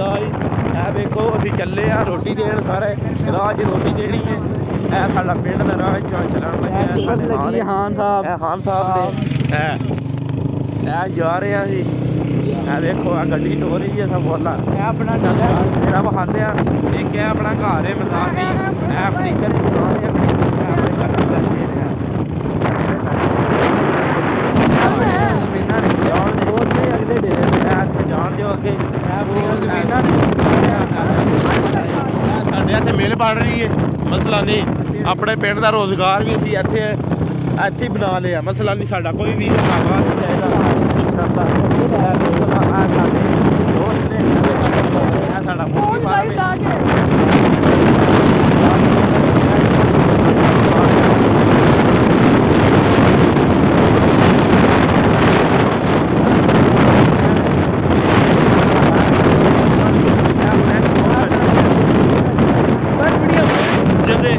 ਲਓ ਜੀ ਇਹ ਵੇਖੋ ਅਸੀਂ ਚੱਲੇ ਆ ਰੋਟੀ ਦੇਣ ਸਾਰੇ। 'ਚ ਰੋਟੀ ਦੇਣੀ ਹੈ। ਇਹ ਸਾਡਾ ਪਿੰਡ ਦਾ ਰਾਹ ਚੋਂ ਚਲਾਉਣ ਲੱਗੇ ਸਾਡੇ ਲੱਗੀ ਹਾਨ ਸਾਹਿਬ। ਇਹ ਖਾਨ ਸਾਹਿਬ ਦੇ। ਇਹ। ਇਹ ਜਾ ਰਹੇ ਆ ਜੀ ਇਹ ਵੇਖੋ ਆ ਗੱਡੀ ਟੋ ਰਹੀ ਹੈ ਸਭ ਬੋਲਾ। ਇਹ ਆਪਣਾ ਡਾਲਾ ਮੇਰਾ ਬਹਾਨੇ ਆ। ਇੱਕ ਇਹ ਆਪਣਾ ਘਰ ਹੈ ਮਸਾਲ ਦੀ ਇਹ ਫਰਨੀਚਰ ਦੀ ਦੁਕਾਨ ਹੈ ਆਪਣੀ ਇਹ ਆਪਣੇ ਘਰ ਦੀ ਲੱਗੇ ਨੇ ਜ਼ਮੀਨਾਂ ਨੇ ਉੱਥੇ ਅਗਲੇ ਡੇਰੇ ਨੇ ਇਹ ਇੱਥੇ ਜਾਣ ਦਿਓ ਅੱਗੇ ਇਹ ਆਪਣੀਆਂ ਜ਼ਮੀਨਾਂ ਨੇ ਸਾਡੇ ਇੱਥੇ ਮਿਲ ਬਣ ਰਹੀ ਹੈ ਮਸਲਾ ਨਹੀਂ। ਆਪਣੇ ਪਿੰਡ ਦਾ ਰੋਜ਼ਗਾਰ ਵੀ ਅਸੀਂ ਇੱਥੇ ਇੱਥੇ ਬਣਾ ਲਿਆ। ਮਸਲਾ ਨਹੀਂ ਸਾਡਾ। ਕੋਈ ਵੀ ਹਵਾ ਨਹੀਂ ਜਾਏਗਾ ਇਨਸ਼ਾਅੱਲਾ ਇਹ ਬਿਲਕੁਲ ਆ ਸਾਡੇ ਦੋਸਤ ਨੇ ਇਹ ਸਾਡਾ ਮੁਰਗੀ ਫਾਰਮ ਹੈ ਬਸ ਵੀਡੀਓ ਮਸਜਿਦ ਦੇ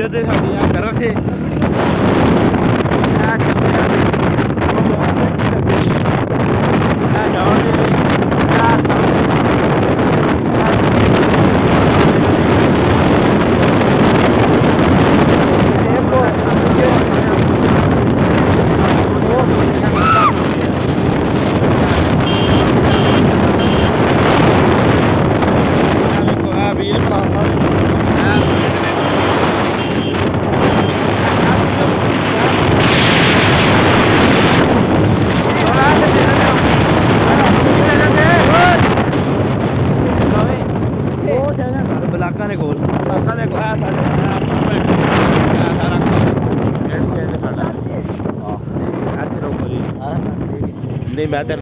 ਇਹ ਮਸਜਿਦ ਦੇ ਆ ਜਾਓ ਜੀ ਆ ਸਾਹਮਣੇ ਦੇਖੋ ਆ ਵੀਰ ਭਰਾ ਉਹ ਸਾਰਾ ਬਲਾਕਾਂ ਦੇ ਕੋਲ। ਕਾਕਾ ਦੇ ਕੋਲ। ਆ ਸਾਡੇ। ਨਹੀਂ ਮੈਂ ਤੇ